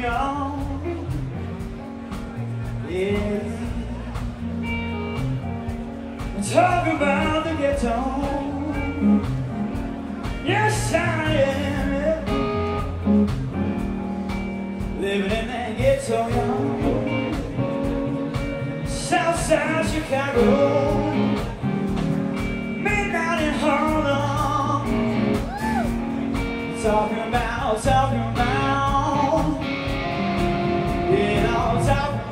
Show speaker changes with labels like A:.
A: young. Yeah. Talk about the ghetto. Yes, I am. Living in that ghetto, young. Southside Chicago. Midnight in Harlem. Talking about, talking about. out.